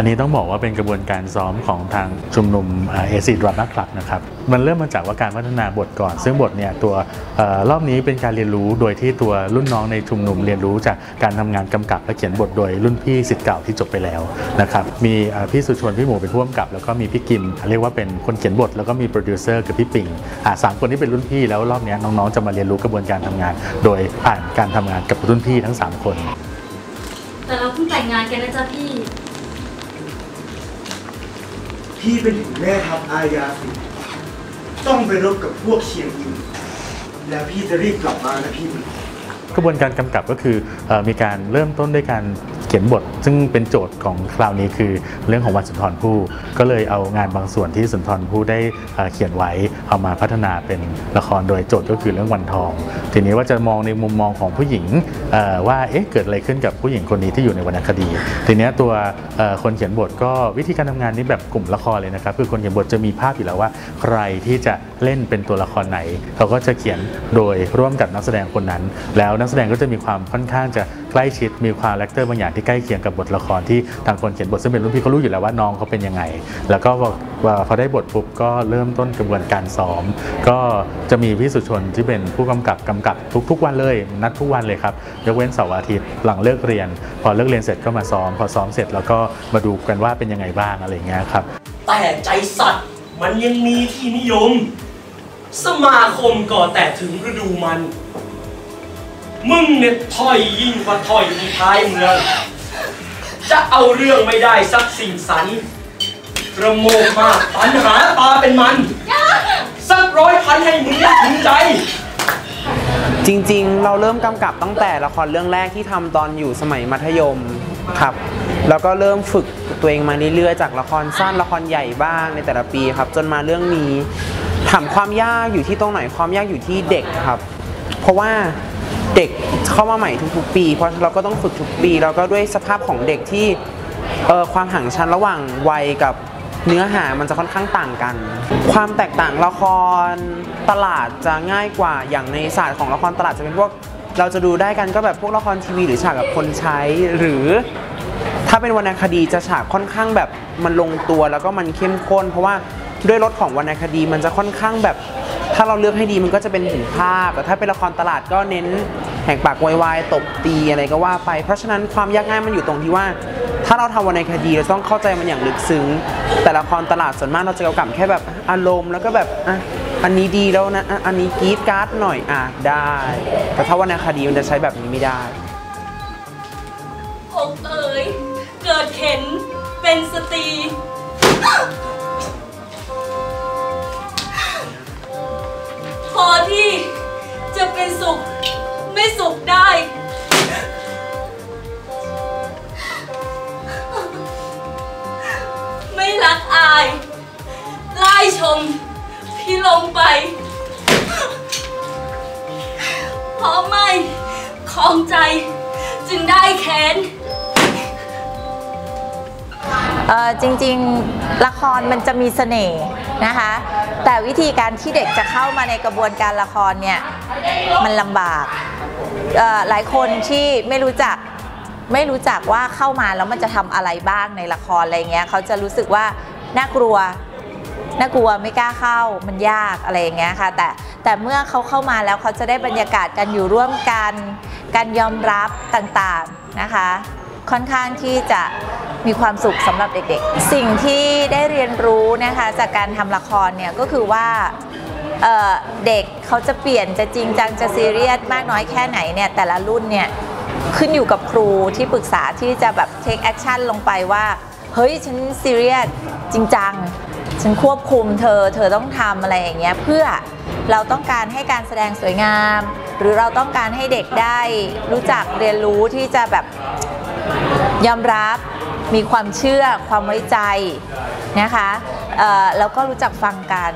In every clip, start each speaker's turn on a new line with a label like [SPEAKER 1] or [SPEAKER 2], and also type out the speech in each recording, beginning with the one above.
[SPEAKER 1] อันนี้ต้องบอกว่าเป็นกระบวนการซ้อมของทางชุมนุมเอซิดรามาคลับนะครับ มันเริ่มมาจากว่าการพัฒนาบทก่อน ซึ่งบทเนี่ยตัวออรอบนี้เป็นการเรียนรู้โดยที่ตัวรุ่นน้องในชุมนุมเรียนรู้จากการทำงานกำกับและเขียนบทโดยรุ่นพี่สิทธิ์เก่าที่จบไปแล้วนะครับ มีพี่สุชนพี่หมูเป็นผู้กำกับ แล้วก็มีพี่กิม เรียกว่าเป็นคนเขียนบท แล้วก็มีโปรดิวเซอร์คือพี่ปิงอ่าสามคนที่เป็นรุ่นพี่แล้วรอบนี้น้องๆจะมาเรียนรู้กระบวนการทำงาน โดยผ่านการทำงานกับรุ่นพี่ทั้งสามคน
[SPEAKER 2] แต่เราเพิ่งแต่งงานกันนะจ๊ะพี่
[SPEAKER 3] พี่เป็นถึงแม่ทัพอาญาสิต้องไปรบกับพวกเชียงอินแล้วพี่จะรีบกลับมานะพี่
[SPEAKER 1] กระบวนการกำกับก็คืออมีการเริ่มต้นด้วยการ เขียนบท ซึ่งเป็นโจทย์ของคราวนี้คือเรื่องของวันสุนทรภู่ก็เลยเอางานบางส่วนที่สุนทรภู่ได้เขียนไว้เอามาพัฒนาเป็นละครโดยโจทย์ก็คือเรื่องวันทอง ทีนี้ว่าจะมองในมุมมองของผู้หญิงว่าเอ๊ะเกิดอะไรขึ้นกับผู้หญิงคนนี้ที่อยู่ในวรรณคดี ทีนี้ตัวคนเขียนบทก็วิธีการทำงานนี้แบบกลุ่มละครเลยนะครับคือคนเขียนบทจะมีภาพอยู่แล้วว่า ใครที่จะ เล่นเป็นตัวละครไหน เขาก็จะเขียนโดยร่วมกับนักแสดงคนนั้น แล้วนักแสดงก็จะมีความค่อนข้างจะใกล้ชิดมีความแรคเตอร์บางอย่างที่ใกล้เคียงกับบทละครที่ทางคนเขียนบทซึ่งเป็นรุ่นพี่เขารู้อยู่แล้วว่าน้องเขาเป็นยังไง แล้วก็พอพอได้บทปุ๊บก็เริ่มต้นกระบวนการซ้อม ก็จะมีพี่สุชนที่เป็นผู้กำกับกำกับทุก ๆ วันเลย นัดทุกวันเลยครับยกเว้นเสาร์อาทิตย์หลังเลิกเรียน พอเลิกเรียนเสร็จก็มาซ้อม พอซ้อมเสร็จแล้วก็มาดูกันว่าเป็นยังไงบ้างอะไรเงี้ยครับ
[SPEAKER 4] แต่ใจสัตว์มันยังมีที่นิยม สมาคมก่อแต่ถึงฤดูมัน มึงเนี่ยถอยยิ่งกว่าถอยในท้ายเมือง จะเอาเรื่องไม่ได้สักสิ่งสันระโมกมากปัญหาตาเป็นมัน สักร้อยพันให้มึงถึงใจ
[SPEAKER 5] จริงๆ เราเริ่มกำกับตั้งแต่ละครเรื่องแรกที่ทำตอนอยู่สมัยมัธยมครับ แล้วก็เริ่มฝึกตัวเองมาเรื่อยๆ จากละครสั้นละครใหญ่บ้างในแต่ละปีครับ จนมาเรื่องนี้ ถามความยากอยู่ที่ตรงไหนความยากอยู่ที่เด็กครับ เพราะว่าเด็กเข้ามาใหม่ทุกๆปี เพราะเราก็ต้องฝึกทุกปีแล้วก็ด้วยสภาพของเด็กที่เอ่อความห่างชั้นระหว่างวัยกับเนื้อหามันจะค่อนข้างต่างกัน ความแตกต่างละครตลาดจะง่ายกว่าอย่างในศาสตร์ของละครตลาดจะเป็นพวก เราจะดูได้กันก็แบบพวกละครทีวีหรือฉากกับคนใช้ หรือ ถ้าเป็นวรรณคดีจะฉากค่อนข้างแบบมันลงตัวแล้วก็มันเข้มข้น เพราะว่า ด้วยรสของวรรณคดีมันจะค่อนข้างแบบ ถ้าเราเลือกให้ดีมันก็จะเป็นถึงภาพแต่ถ้าเป็นละครตลาดก็เน้นแหกปากวายๆตบตีอะไรก็ว่าไป เพราะฉะนั้นความยากง่ายมันอยู่ตรงที่ว่า ถ้าเราทำวรรณคดีเราต้องเข้าใจมันอย่างลึกซึ้ง แต่ละครตลาดส่วนมากเราจะกำกับแค่แบบอารมณ์แล้วก็แบบอะอันนี้ดีแล้วนะอันนี้กีดการ์ดหน่อยอะได้ แต่ถ้าวรรณคดีมันจะใช้แบบนี้ไม่ได้
[SPEAKER 2] อกเอ๋ยเกิดเข็นเป็นสตรี อที่ จะเป็นสุข ไม่สุขได้ ไม่รักอาย ไล่ชม พี่ลงไป เพราะไม่คลองใจ จึงได้แค้น
[SPEAKER 6] จริงๆละครมันจะมีเสน่ห์นะคะ แต่วิธีการที่เด็กจะเข้ามาในกระบวนการละครเนี่ยมันลำบากหลายคนที่ไม่รู้จักไม่รู้จักว่าเข้ามาแล้วมันจะทำอะไรบ้างในละครอะไรเงี้ยเขาจะรู้สึกว่าน่ากลัวน่ากลัวไม่กล้าเข้ามันยากอะไรอย่างเงี้ยค่ะ แต่แต่เมื่อเขาเข้ามาแล้วเขาจะได้บรรยากาศการอยู่ร่วมกัน การยอมรับต่างๆนะคะ ค่อนข้างที่จะ มีความสุขสำหรับเด็กๆ สิ่งที่ได้เรียนรู้นะคะจากการทำละครเนี่ยก็คือว่าเเด็กเขาจะเปลี่ยนจะจริงจังจะซีเรียสมากน้อยแค่ไหนเนี่ยแต่ละรุ่นเนี่ยขึ้นอยู่กับครูที่ปรึกษาที่จะแบบ take action ลงไปว่า เฮ้ย ฉันซีเรียสจริงจัง ฉันควบคุมเธอ เธอต้องทำอะไรอย่างเงี้ยเพื่อเราต้องการให้การแสดงสวยงาม หรือเราต้องการให้เด็กได้รู้จักเรียนรู้ที่จะแบบยอมรับ มีความเชื่อความไว้ใจนะคะเอ่อแล้วก็รู้จักฟังกัน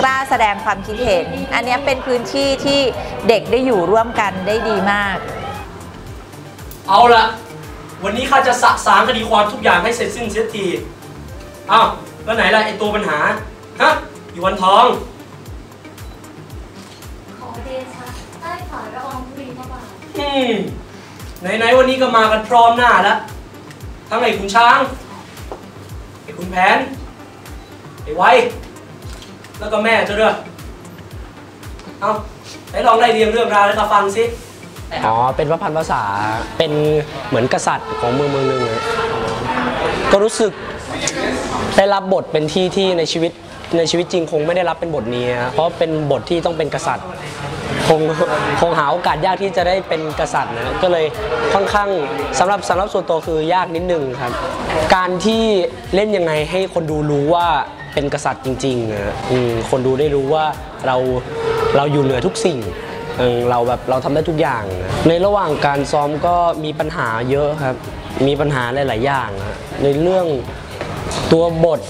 [SPEAKER 6] กล้าแสดงความคิดเห็น อันเนี้ยเป็นพื้นที่ที่เด็กได้อยู่ร่วมกันได้ดีมาก
[SPEAKER 4] เอาละวันนี้ข้าจะสะสางคดีความทุกอย่างให้เสร็จสิ้นเสียทีอ้าวแล้วไหนล่ะไอตัวปัญหาฮะอยู่วันทอง
[SPEAKER 2] ขอเดชะใต้ฝ่าระวังพรีพระบาท
[SPEAKER 4] อืมไหนๆวันนี้ก็มากันพร้อมหน้าแล้ว ทั้งไอ้ขุนช้างแผน ไอ้ไว้ แล้วก็แม่เจ้าด้วยเอาไหนลองไล่เรียงเรื่องราวให้ข้าฟังสิ
[SPEAKER 7] อ๋อ เป็นพระพันภาษา เป็นเหมือนกษัตริย์ของเมืองเมืองหนึ่งก็รู้สึกได้รับบทเป็นที่ที่ในชีวิตในชีวิตจริงคงไม่ได้รับเป็นบทนี้ เพราะเป็นบทที่ต้องเป็นกษัตริย์ คงคงหาโอกาสยากที่จะได้เป็นกษัตริย์นะก็เลยค่อนข้างสำหรับสำหรับส่วนตัวคือยากนิดนึงครับ การที่เล่นยังไงให้คนดูรู้ว่าเป็นกษัตริย์จริงๆนะอืมคนดูได้รู้ว่าเราเราอยู่เหนือทุกสิ่งเราแบบเราทำได้ทุกอย่างนะในระหว่างการซ้อมก็มีปัญหาเยอะครับ มีปัญหาหลาย ๆ อย่างนะในเรื่องตัวบท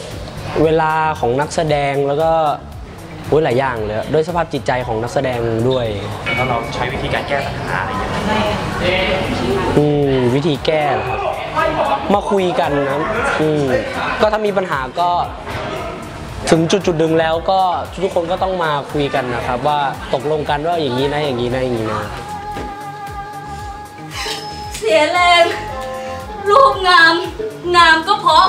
[SPEAKER 7] เวลาของนักแสดงแล้วก็ อ้ยหลายอย่างเลยด้วยสภาพจิตใจของนักแสดงด้วย
[SPEAKER 8] แล้วเราใช้วิธีการแก้ปัญหาอะไรอย่างเงี้ย
[SPEAKER 7] อืมวิธีแก้ครับ มาคุยกันนะอืมก็ถ้ามีปัญหาก็ ถึงจุดจุดหนึ่งแล้วก็ทุกคนก็ต้องมาคุยกันนะครับ ว่าตกลงกันว่าอย่างนี้นะอย่างนี้นะอย่างนี้นะ
[SPEAKER 2] เสียแรงรูปงาม งามก็เพราะ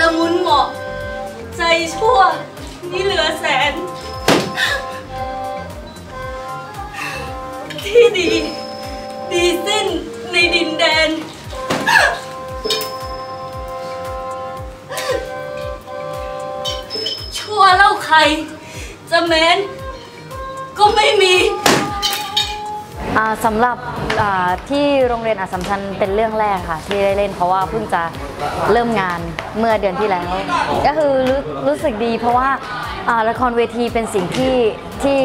[SPEAKER 2] ละมุนเหมาะ ใจชั่ว นี่เหลือแสน ที่ดี ดีสิ้นในดินแดน ชั่วเล่าใคร จะแม้น ก็ไม่มี
[SPEAKER 9] อ่าสำหรับ ที่โรงเรียนอัสสัมชัญเป็นเรื่องแรกค่ะ ที่ได้เล่นเพราะว่าเพิ่งจะเริ่มงานเมื่อเดือนที่แล้ว ก็คือรู้รู้สึกดีเพราะว่าละครเวทีเป็นสิ่งที่ที่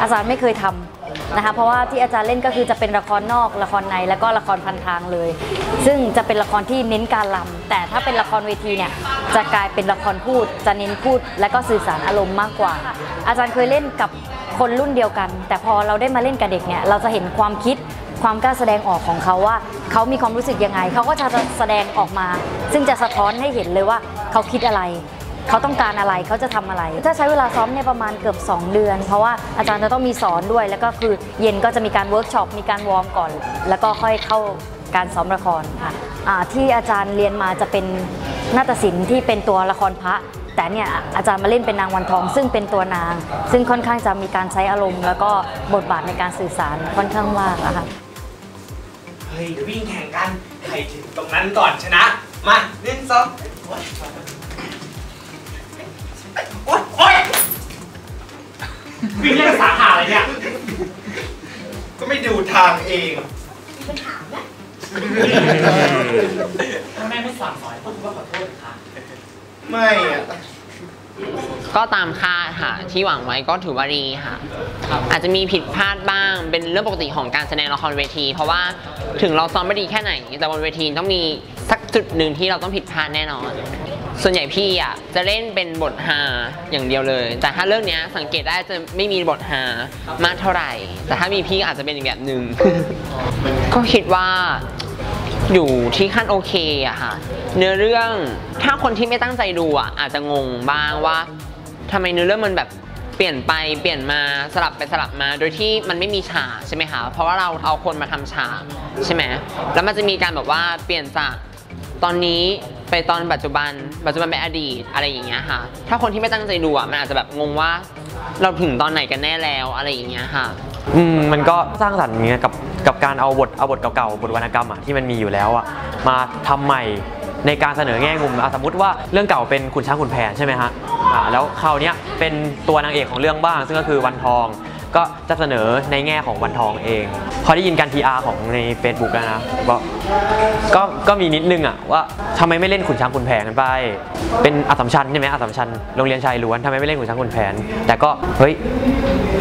[SPEAKER 9] อาจารย์ไม่เคยทำนะคะเพราะว่าที่อาจารย์เล่นก็คือจะเป็นละครนอกละครในแล้วก็ละครพันทางเลย ซึ่งจะเป็นละครที่เน้นการลำแต่ถ้าเป็นละครเวทีเนี่ยจะกลายเป็นละครพูด จะเน้นพูด และก็สื่อสารอารมณ์มากกว่า อาจารย์เคยเล่นกับคนรุ่นเดียวกัน แต่พอเราได้มาเล่นกับเด็กเนี่ยเราจะเห็นความคิด ความกล้าแสดงออกของเขาว่า เขามีความรู้สึกยังไง เขาก็จะแสดงออกมา ซึ่งจะสะท้อนให้เห็นเลยว่าเขาคิดอะไร เขาต้องการอะไรเขาจะทำอะไร ถ้าใช้เวลาซ้อมเนี่ยประมาณเกือบ 2 เดือน เพราะว่าอาจารย์จะต้องมีสอนด้วย แล้วก็คือเย็นก็จะมีการเวิร์กช็อปมีการ warm ก่อน แล้วก็ค่อยเข้าการซ้อมละครค่ะที่อาจารย์เรียนมาจะเป็นนาฏศิลป์ที่เป็นตัวละครพระ แต่เนี่ยอาจารย์มาเล่นเป็นนางวันทอง ซึ่งเป็นตัวนาง ซึ่งค่อนข้างจะมีการใช้อารมณ์ แล้วก็บทบาทในการสื่อสารค่อนข้างมากอะคะ
[SPEAKER 8] ฮ้ยเดี๋ยววิ่งแข่งกันใครถึงตรงนั้นก่อนชนะ มาหนึ่งสองโอ๊ยโอ๊ยวิ่งเล่นสาขาอะไรเนี่ย ก็ไม่ดูทางเองถ้าแม่ไม่สั่งสอนต้องว่าขอโทษค่ะ ไม่อะ
[SPEAKER 10] ก็ตามคาดค่ะ ที่หวังไว้ก็ถือว่าดีค่ะ อาจจะมีผิดพลาดบ้างเป็นเรื่องปกติของการแสดงละครเวที เพราะว่าถึงเราซ้อมไม่ดีแค่ไหน แต่บนเวทีต้องมีสักจุดหนึ่งที่เราต้องผิดพลาดแน่นอน ส่วนใหญ่พี่อะจะเล่นเป็นบทฮาอย่างเดียวเลย แต่ถ้าเรื่องเนี้ยสังเกตได้จะไม่มีบทฮามากเท่าไหร่ แต่ถ้ามีพี่อาจจะเป็นอีกแบบหนึ่งก็คิดว่า อยู่ที่ขั้นโอเคอะค่ะ เนื้อเรื่องถ้าคนที่ไม่ตั้งใจดูอะอาจจะงงบ้างว่าทำไมเนื้อเรื่องมันแบบเปลี่ยนไปเปลี่ยนมาสลับไปสลับมาโดยที่มันไม่มีฉากใช่ไหมคะเพราะว่าเราเอาคนมาทำฉากใช่ไหมแล้วมันจะมีการแบบว่าเปลี่ยนจากตอนนี้ไปตอนปัจจุบัน ปัจจุบันเป็นอดีตอะไรอย่างเงี้ยค่ะ ถ้าคนที่ไม่ตั้งใจดูอะมันอาจจะแบบงงว่า เราถึงตอนไหนกันแน่แล้วอะไรอย่างเงี้ยค่ะ
[SPEAKER 11] อืมมันก็สร้างสรรค์อย่างเงี้ยกับกับการเอาบทเอาบทเก่าๆบทวรรณกรรมอะที่มันมีอยู่แล้วอะมาทำใหม่ในการเสนอแง่มุมอะสมมติว่าเรื่องเก่าเป็นขุนช้างขุนแผนใช่ไหมฮะอ่าแล้วคราวเนี้ยเป็นตัวนางเอกของเรื่องบ้าง ซึ่งก็คือวันทองก็จะเสนอในแง่ของวันทองเอง พอได้ยินการ PR ของใน Facebook แล้วนะก็ก็ก็มีนิดนึงอะว่าทำไมไม่เล่นขุนช้างขุนแผนกันไป เป็นอัสสัมชัญใช่ไหมอัสสัมชัญโรงเรียนชายล้วนทำไมไม่เล่นขุนช้างขุนแผน แต่ก็เฮ้ย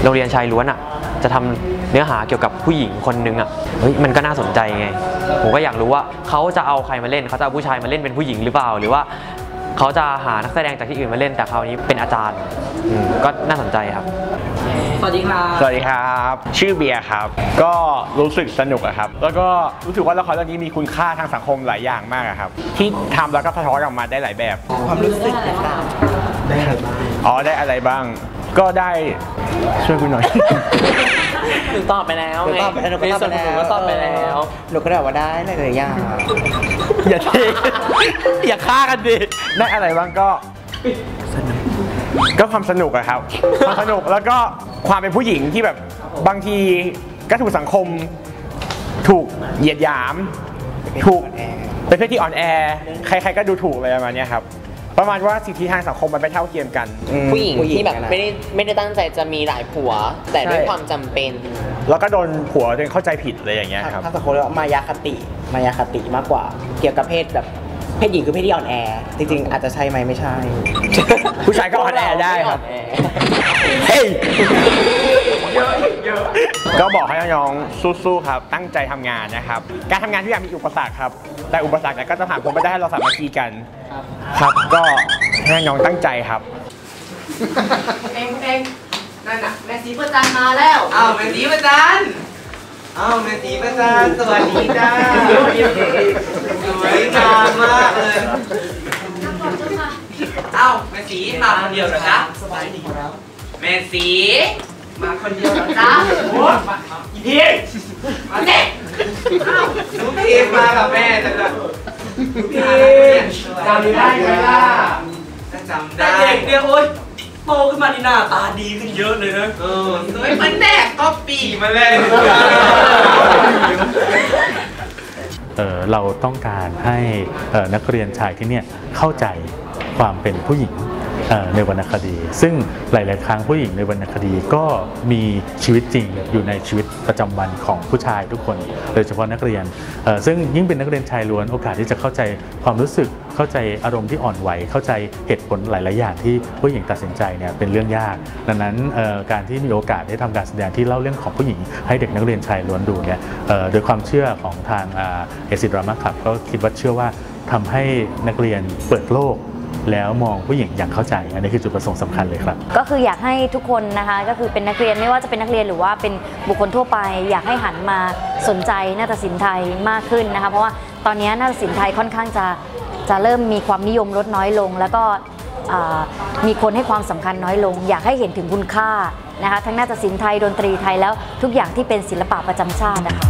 [SPEAKER 11] โรงเรียนชายล้วนอะ จะทำเนื้อหาเกี่ยวกับผู้หญิงคนนึงอะเฮ้ยมันก็น่าสนใจไง ผมก็อยากรู้ว่าเขาจะเอาใครมาเล่นเขาจะเอาผู้ชายมาเล่นเป็นผู้หญิงหรือเปล่า หรือว่าเขาจะหานักแสดงจากที่อื่นมาเล่นแต่คราวนี้เป็นอาจารย์อืมก็น่าสนใจครับ
[SPEAKER 12] สวัสดีครับ
[SPEAKER 13] สวัสดีครับ ชื่อเบียร์ครับ ก็รู้สึกสนุกอะครับ แล้วก็รู้สึกว่าละครเรื่องนี้มีคุณค่าทางสังคมหลายอย่างมากอะครับ ที่ทำแล้วก็สะท้อนออกมาได้หลายแบบ
[SPEAKER 12] ความรู้สึกนะคะได้อะไรบ้าง
[SPEAKER 13] อ๋อ ได้อะไรบ้าง ก็ได้ช่วยคุณหน่อย
[SPEAKER 10] หนูตอบไปแล้ว
[SPEAKER 5] หนู
[SPEAKER 10] ไง
[SPEAKER 5] ตอบไปแล้วหนูก็
[SPEAKER 10] ใน
[SPEAKER 5] ตอบ
[SPEAKER 10] ส่วน
[SPEAKER 5] ไป
[SPEAKER 10] ของหนู
[SPEAKER 5] แล้ว
[SPEAKER 10] ก็ตอบไปแล้ว
[SPEAKER 5] หนูก็ได้บอกว่าได้หลายๆอย่าง
[SPEAKER 13] อย่าเทอย่าฆ่ากันดิได้อะไรบ้างก็ก็ความสนุกอะครับ ความสนุกแล้วก็ความเป็นผู้หญิงที่แบบบางทีก็ถูกสังคม ถูกเหยียดหยาม ถูกเป็นเพศที่อ่อนแอ ใครๆก็ดูถูกอะไรประมาณเนี้ยครับ ประมาณว่าสิทธิทางสังคมมันไม่เท่าเทียมกัน
[SPEAKER 10] ผู้หญิงที่แบบไม่ได้ไม่ได้ตั้งใจจะมีหลายผัว แต่ด้วย
[SPEAKER 13] ใช่
[SPEAKER 10] ความจำเป็น
[SPEAKER 13] แล้วก็โดนผัวโดนเข้าใจผิดอะไรอย่างเงี้ยครับ
[SPEAKER 5] ถ้าสังคมเรียกว่ามายาคติมายาคติมากกว่า เกี่ยวกับเพศแบบเพศหญิงคือเพศที่อ่อนแอ จริงๆ อาจจะใช่ไหมไม่ใช่
[SPEAKER 13] ผู้ชายก็อ่อนแอได้ครับเฮ้ยก็บอกให้น้องๆสู้ๆครับ ตั้งใจทำงานนะครับ การทำงานทุกอย่างมีอุปสรรคครับ แต่อุปสรรคนั้นก็จะผ่านพ้นไปได้ให้เราสามัคคีกัน ครับก็ให้น้องตั้งใจครับ
[SPEAKER 8] เองเองนั่นน่ะแม่สีประจันมาแล้วอ้าวแม่สีประจันอ้าวแม่สีประจันสวัสดีจ้าสวยงามมากเลยอ้าวแม่สีมาคนเดียวเหรอจ๊ะสบายดีครับแม่สีมาคนเดียวเหรอจ๊ะโอ้อีพีมาเด็ก อ้าวหนูพีมากับแม่จังเลยหนูพีจำได้ไหมล่ะจำได้
[SPEAKER 4] แต่เด็กเนี่ยโอ๊ยโตขึ้นมานี่หน้าตาดีขึ้นเยอะเลยนะ
[SPEAKER 8] เออสวยเหมือนแม่ก็ปีมาเลย
[SPEAKER 1] เอ่อเราต้องการให้เอ่อนักเรียนชายที่เนี่ยเข้าใจความเป็นผู้หญิงเอ่อ ในวรรณคดี ซึ่งหลาย ๆ ครั้งผู้หญิงในวรรณคดีก็มีชีวิตจริงอยู่ในชีวิตประจำวันของผู้ชายทุกคน โดยเฉพาะนักเรียน ซึ่งยิ่งเป็นนักเรียนชายล้วนโอกาสที่จะเข้าใจความรู้สึกเข้าใจอารมณ์ที่อ่อนไหวเข้าใจเหตุผลหลาย ๆ อย่างที่ผู้หญิงตัดสินใจเนี่ยเป็นเรื่องยาก ดังนั้นการที่มีโอกาสได้ทำการแสดงที่เล่าเรื่องของผู้หญิง ให้เด็กนักเรียนชายล้วนดูเนี่ยโดยความเชื่อของทางเอซิดรามาคับก็คิดว่าเชื่อว่าทำให้นักเรียนเปิดโลก แล้วมองผู้หญิงอย่างเข้าใจ อันนี้คือจุดประสงค์สำคัญเลยครับ
[SPEAKER 9] ก็คืออยากให้ทุกคนนะคะก็คือเป็นนักเรียนไม่ว่าจะเป็นนักเรียนหรือว่าเป็นบุคคลทั่วไป อยากให้หันมาสนใจนาฏศิลป์ไทยมากขึ้นนะคะเพราะว่าตอนนี้นาฏศิลป์ไทยค่อนข้างจะจะเริ่มมีความนิยมลดน้อยลง แล้วก็มีคนให้ความสำคัญน้อยลง อยากให้เห็นถึงคุณค่านะคะทั้งนาฏศิลป์ไทยดนตรีไทยแล้วทุกอย่างที่เป็นศิลปะประจำชาตินะคะ